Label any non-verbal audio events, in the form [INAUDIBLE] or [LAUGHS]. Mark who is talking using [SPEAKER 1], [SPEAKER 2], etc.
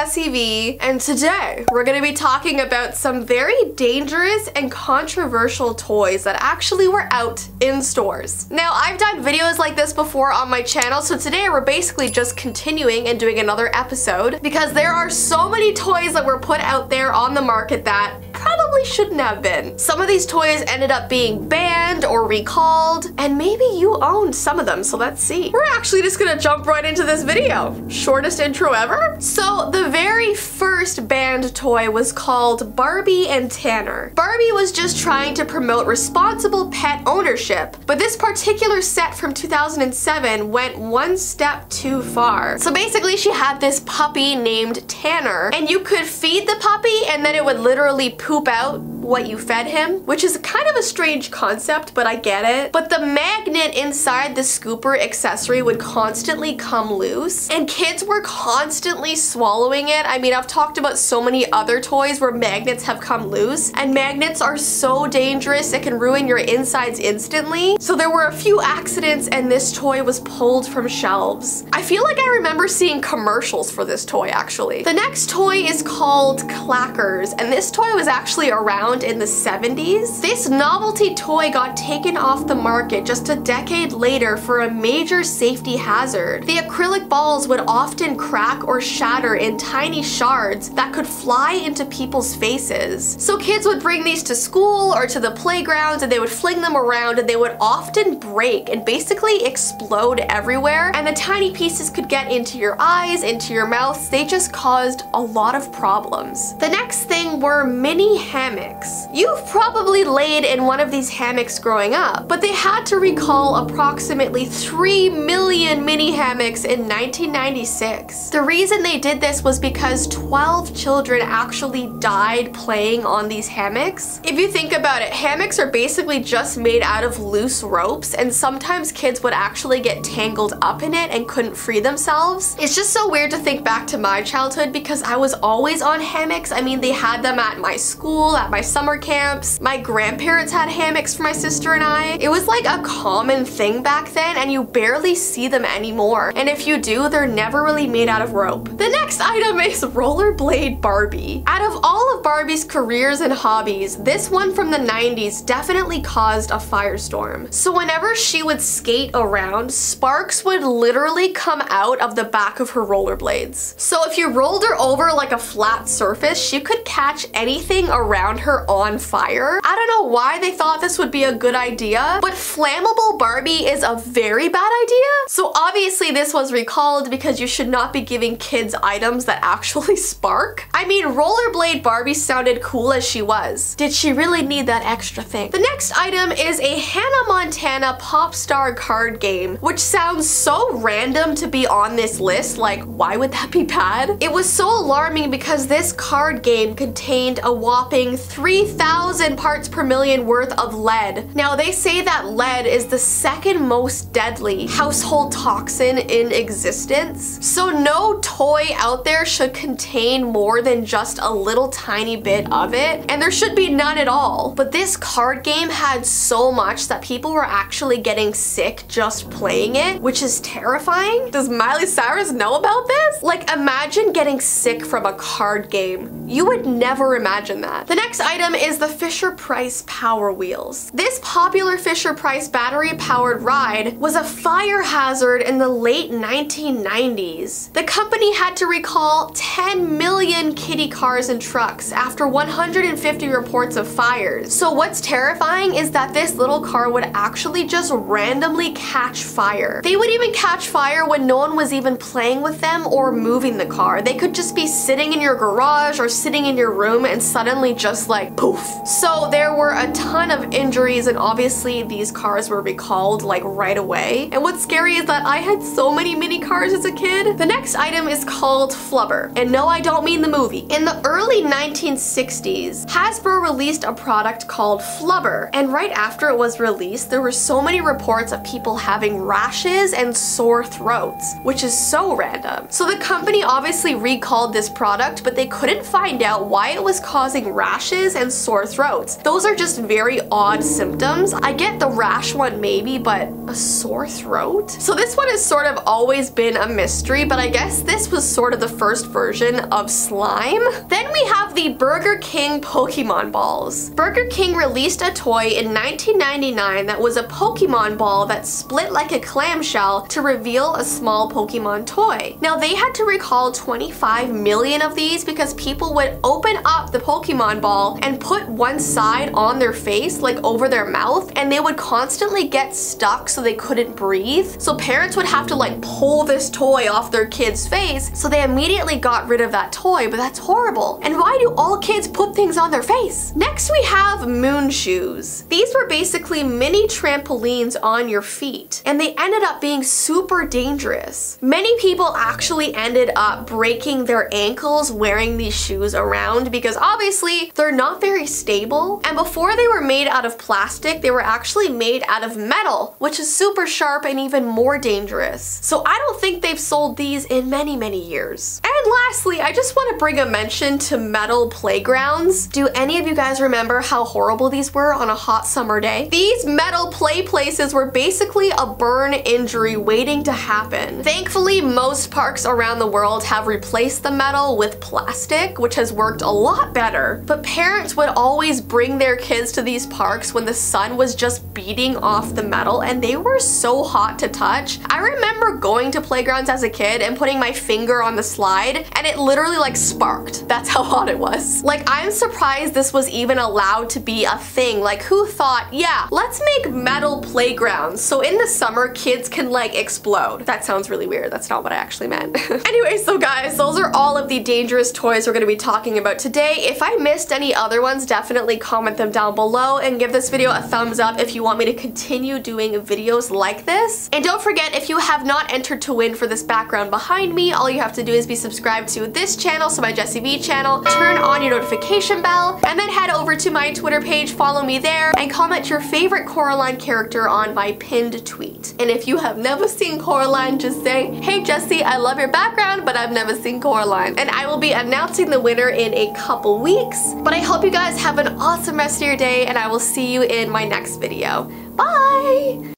[SPEAKER 1] Jessii and today we're gonna be talking about some very dangerous and controversial toys that actually were out in stores. Now, I've done videos like this before on my channel, so today we're basically just continuing and doing another episode because there are so many toys that were put out there on the market that probably shouldn't have been. Some of these toys ended up being banned or recalled, and maybe you owned some of them, so let's see. We're actually just gonna jump right into this video. Shortest intro ever? So the very first banned toy was called Barbie and Tanner. Barbie was just trying to promote responsible pet ownership, but this particular set from 2007 went one step too far. So basically she had this puppy named Tanner, and you could feed the puppy and then it would literally poop out what you fed him, which is kind of a strange concept, but I get it. But the magnet inside the scooper accessory would constantly come loose, and kids were constantly swallowing it. I mean, I've talked about so many other toys where magnets have come loose, and magnets are so dangerous, it can ruin your insides instantly. So there were a few accidents, and this toy was pulled from shelves. I feel like I remember seeing commercials for this toy, actually. The next toy is called Clackers, and this toy was actually around around in the 70s. This novelty toy got taken off the market just a decade later for a major safety hazard. The acrylic balls would often crack or shatter in tiny shards that could fly into people's faces. So kids would bring these to school or to the playgrounds and they would fling them around and they would often break and basically explode everywhere and the tiny pieces could get into your eyes, into your mouth. They just caused a lot of problems. The next thing were mini hammocks. You've probably laid in one of these hammocks growing up, but they had to recall approximately 3 million mini hammocks in 1996. The reason they did this was because 12 children actually died playing on these hammocks. If you think about it, hammocks are basically just made out of loose ropes and sometimes kids would actually get tangled up in it and couldn't free themselves. It's just so weird to think back to my childhood because I was always on hammocks. I mean, they had them at my school, at my summer camps. My grandparents had hammocks for my sister and I. It was like a common thing back then and you barely see them anymore. And if you do, they're never really made out of rope. The next [LAUGHS] item is rollerblade Barbie. Out of all of Barbie's careers and hobbies, this one from the 90s definitely caused a firestorm. So whenever she would skate around, sparks would literally come out of the back of her rollerblades. So if you rolled her over like a flat surface, she could catch anything around her on fire. I don't know why they thought this would be a good idea, but flammable Barbie is a very bad idea. So obviously this was recalled because you should not be giving kids items that actually [LAUGHS] spark. I mean, rollerblade Barbie sounded cool as she was. Did she really need that extra thing? The next item is a Hannah Montana pop star card game, which sounds so random to be on this list. Like, why would that be bad? It was so alarming because this card game contained a whopping three 3,000 parts per million worth of lead. Now they say that lead is the second most deadly household toxin in existence. So no toy out there should contain more than just a little tiny bit of it. And there should be none at all. But this card game had so much that people were actually getting sick just playing it, which is terrifying. Does Miley Cyrus know about this? Like imagine getting sick from a card game. You would never imagine that. The next item item is the Fisher-Price Power Wheels. This popular Fisher-Price battery-powered ride was a fire hazard in the late 1990s. The company had to recall 10 million kitty cars and trucks after 150 reports of fires. So what's terrifying is that this little car would actually just randomly catch fire. They would even catch fire when no one was even playing with them or moving the car. They could just be sitting in your garage or sitting in your room and suddenly just like poof. So there were a ton of injuries and obviously these cars were recalled like right away. And what's scary is that I had so many mini cars as a kid. The next item is called Flubber. And no, I don't mean the movie. In the early 1960s, Hasbro released a product called Flubber. And right after it was released, there were so many reports of people having rashes and sore throats, which is so random. So the company obviously recalled this product, but they couldn't find out why it was causing rashes and sore throats. Those are just very odd symptoms. I get the rash one maybe, but a sore throat? So this one has sort of always been a mystery, but I guess this was sort of the first version of slime. Then we have the Burger King Pokemon balls. Burger King released a toy in 1999 that was a Pokemon ball that split like a clamshell to reveal a small Pokemon toy. Now they had to recall 25 million of these because people would open up the Pokemon ball and put one side on their face, like over their mouth, and they would constantly get stuck so they couldn't breathe. So parents would have to like pull this toy off their kid's face, so they immediately got rid of that toy, but that's horrible. And why do all kids put things on their face? Next we have moon shoes. These were basically mini trampolines on your feet, and they ended up being super dangerous. Many people actually ended up breaking their ankles wearing these shoes around because obviously they're not very stable. And before they were made out of plastic, they were actually made out of metal, which is super sharp and even more dangerous. So I don't think they've sold these in many, many years. And lastly, I just want to bring a mention to metal playgrounds. Do any of you guys remember how horrible these were on a hot summer day? These metal play places were basically a burn injury waiting to happen. Thankfully, most parks around the world have replaced the metal with plastic, which has worked a lot better. But parents would always bring their kids to these parks when the sun was just beating off the metal and they were so hot to touch. I remember going to playgrounds as a kid and putting my finger on the slide and it literally like sparked. That's how hot it was. Like I'm surprised this was even allowed to be a thing. Like who thought, yeah, let's make metal playgrounds so in the summer kids can like explode. That sounds really weird. That's not what I actually meant. [LAUGHS] anyway, so guys, those are all of the dangerous toys we're to be talking about today. If I missed any other ones, definitely comment them down below and give this video a thumbs up if you want me to continue doing videos like this. And don't forget, if you have not entered to win for this background behind me, all you have to do is be subscribed to this channel, so my Jessii Vee channel, turn on your notification bell, and then head over to my Twitter page, follow me there, and comment your favorite Coraline character on my pinned tweet. And if you have never seen Coraline, just say, hey Jessii, I love your background, but I've never seen Coraline. And I will be announcing the winner in a couple weeks. But I hope you guys have an awesome rest of your day, and I will see you in my next video. Bye!